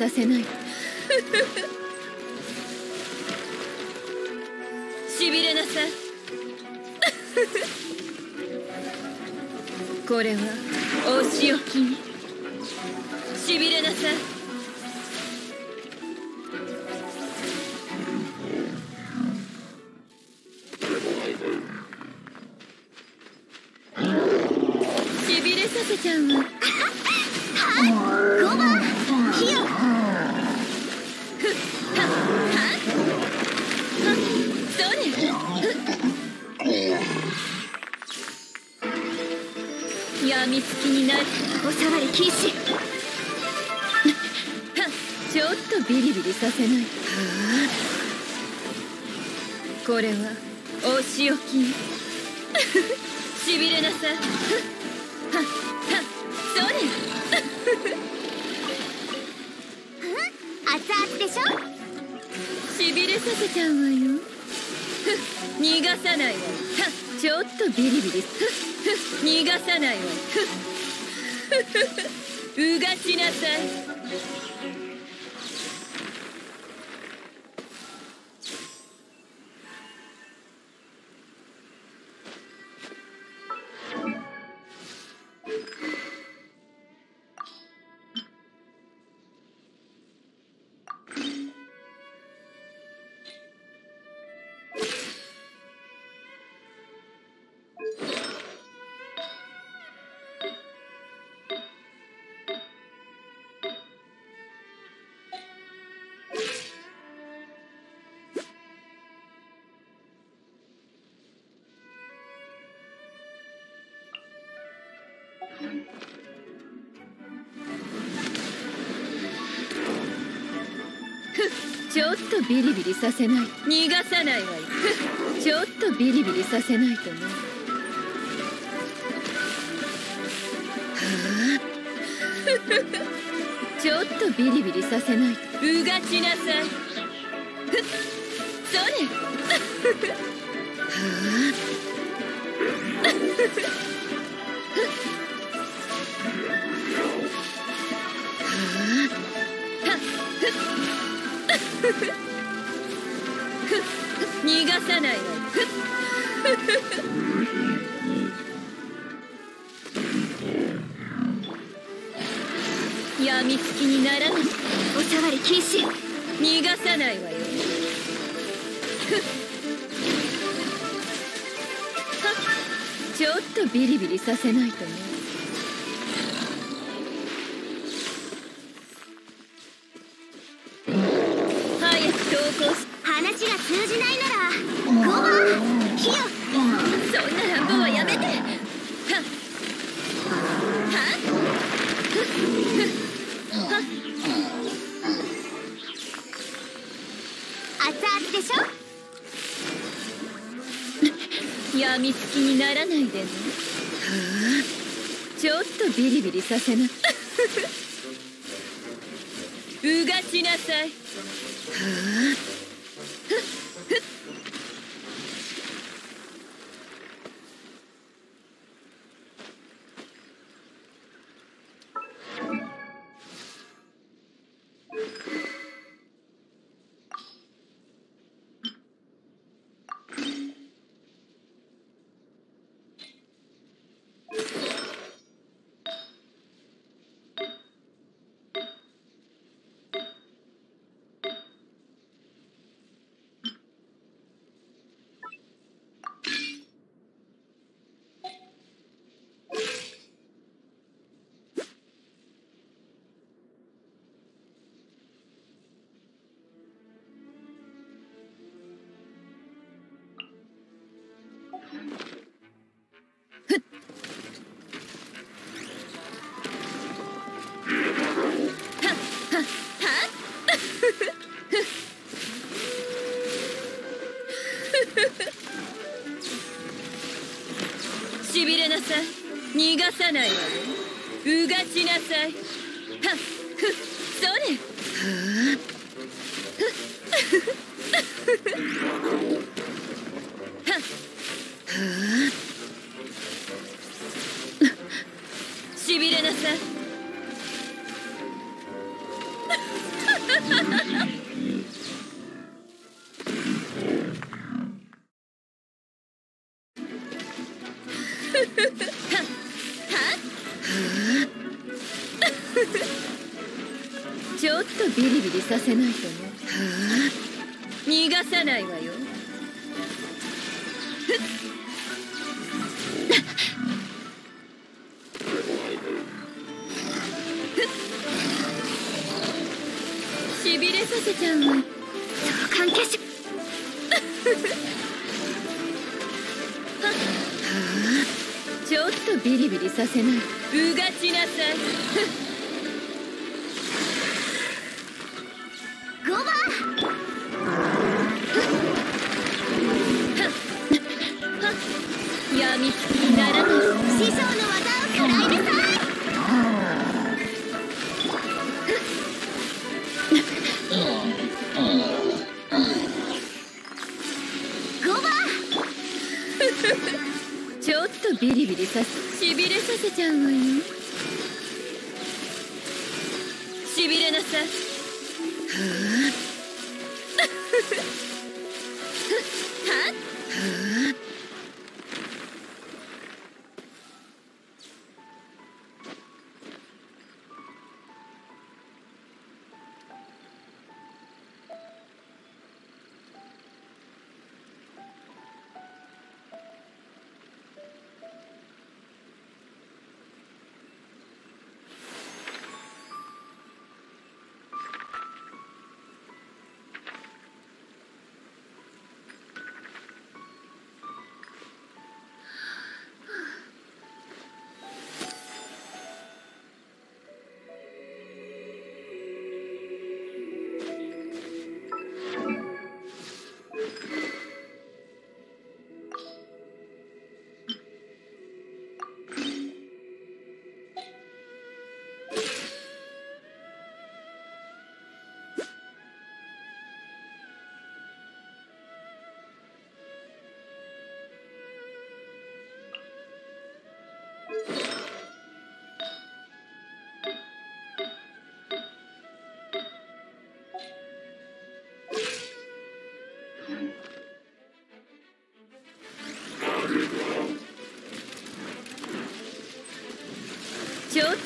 させない。しびれなさい。これはお仕置きに。しびれなさいみつきになるおさわり禁止。ちょっとビリビリさせない。これはお仕置き。にしびれなさ。いそれ。熱々でしょ？しびれさせちゃうわよ。ふ逃がさないわちょっとビリビリ 逃がさないわ。うがちなさい。ちょっとビリビリさせない。逃がさないわよ。ふちょっとビリビリさせないとね。はあ？ちょっとビリビリさせないと。うがちなさい。ふそれはあ？逃がさないわよやみつきにならない。おさわり禁止。逃がさないわよ。ちょっとビリビリさせないとね。話が通じないならゴマ火よそんな乱暴はやめてはっはっはっ熱々でしょやみつきにならないでね。はあ。ちょっとビリビリさせな。うがちなさいーっさないわようがちなさい。はっふそれ。はっ。しびれなさい。ビリビリさせないとね。逃がさないわよ。しびれさせちゃうわ。関係者 ちょっとビリビリさせない。うがちなさ。いちょっとビリビリさせしびれさせちゃうわよ。しびれなさ。いはっ。ちょっ。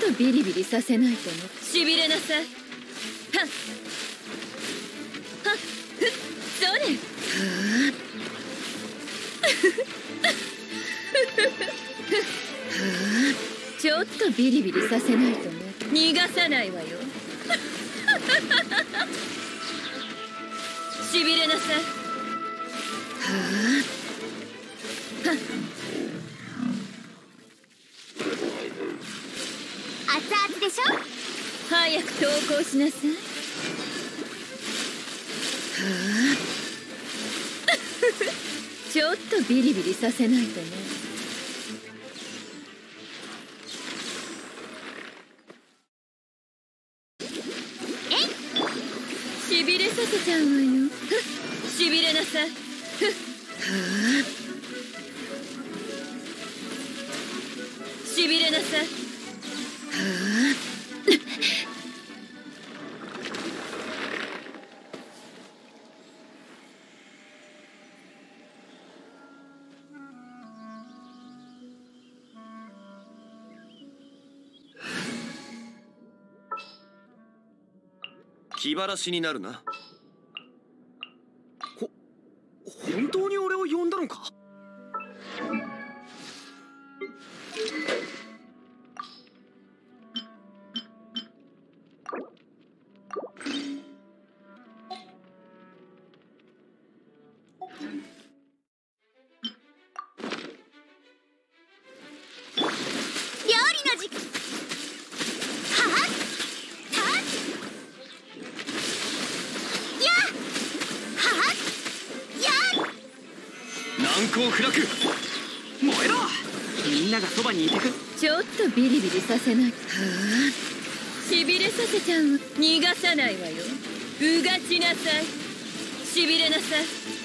とビリビリさせないとね。しびれなさい。はっ。はっ。ふっ。それちょっとビリビリさせないとね。逃がさないわよ。しびれなさい。はっ。熱々でしょ早く投稿しなさい。はあ。ちょっとビリビリさせないとね。しびれさせちゃうわよ。ふっしびれなさい。ふっしびれなさい。気晴らしになるな。ビリビリさせないはあしびれさせちゃうわ逃がさないわようがちなさいしびれなさい